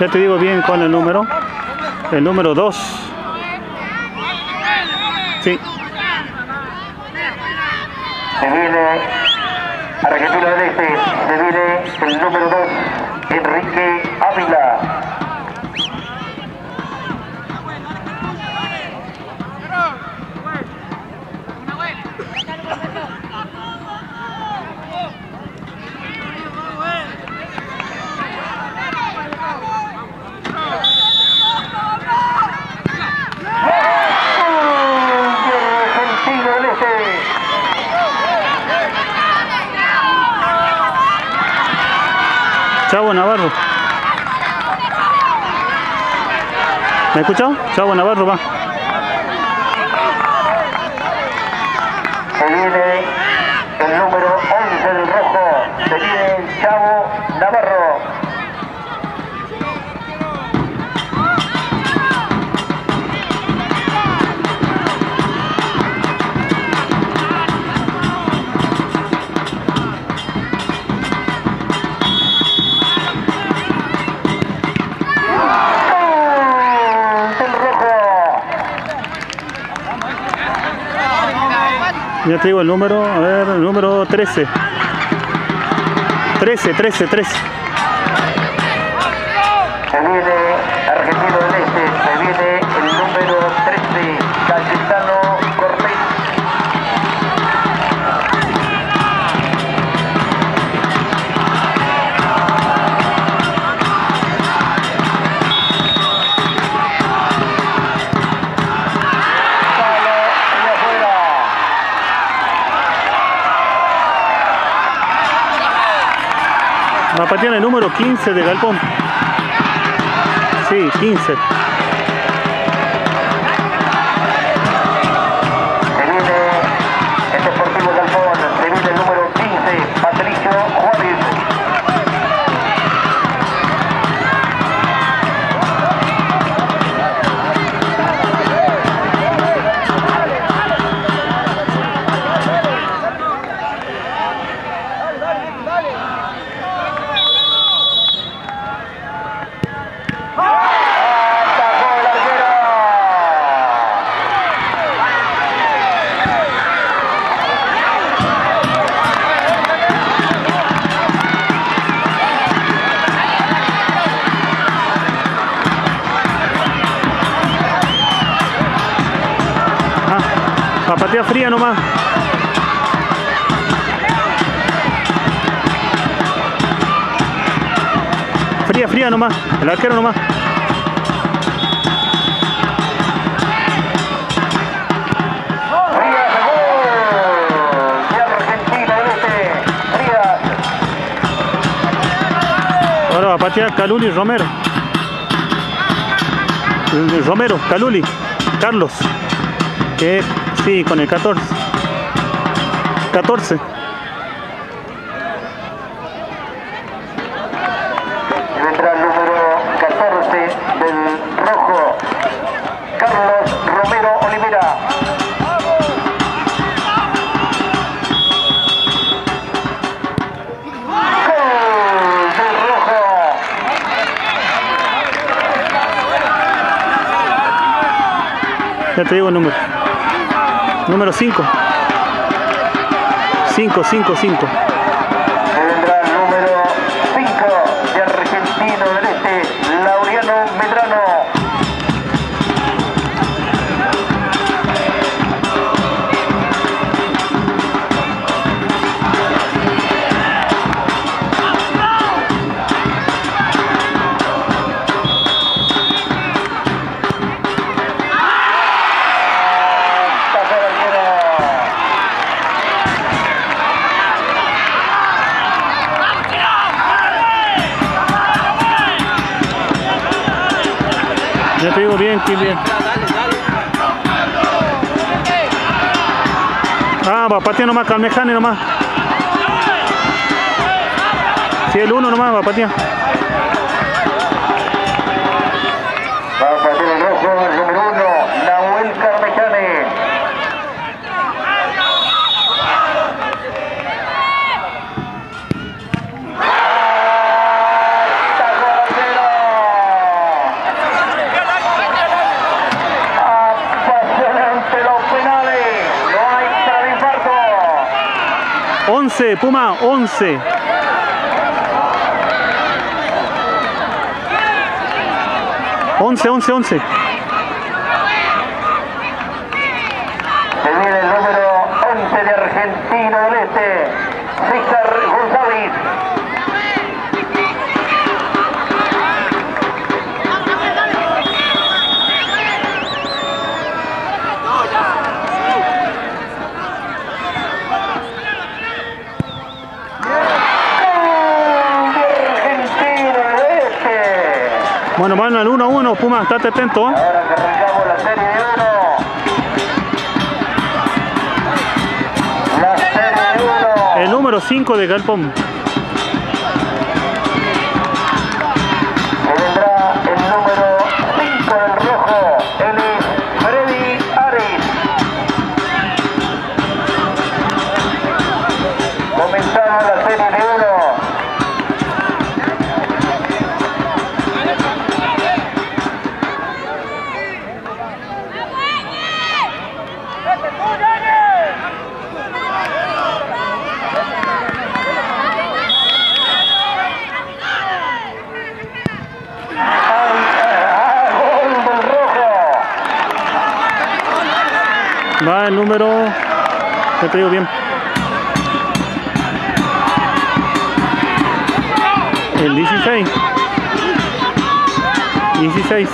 Ya te digo bien con el número. El número 2. Sí. Se viene Argentina del Este, se viene el número 2, Enrique Ávila. Chavo Navarro. ¿Me escuchó? Chavo Navarro va. Se viene el número 11 del rojo. Se viene Chavo Navarro. Ya te digo el número, a ver, el número 13. 13, 13, 13. Se viene Argentino del Este, Va a patear el número 15 de Galpón. Sí, 15. Va a patear fría nomás. Fría, fría nomás. El arquero nomás. Ahora va a patear Caluli Romero. Romero, Caluli, Carlos. Que sí, con el 14. 14. Y vendrá el número 14 del rojo, Carlos Romero Olivera. Ya te digo el número. Número 5. 5, 5, 5. Digo bien, bien. Ah, va patear nomás, Calmejane nomás. Sí, el 1 nomás va patear. Va a pasar el rojo, el número uno, Nahuel Carmejane. Atajó el arquero. 11, Puma, 11. Once, once, once. Se viene el número 11 de Argentino del Este, César González. Gol de Argentino del Este. Bueno, van al 1 a 1, Puma, estate atento. ¿eh? Ahora que arrancamos la serie de uno. La serie de uno. El número 5 de Galpón. Va el número. Ya te digo bien. El 16. 16.